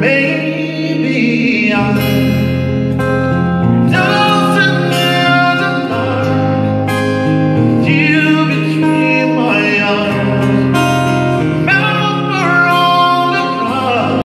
made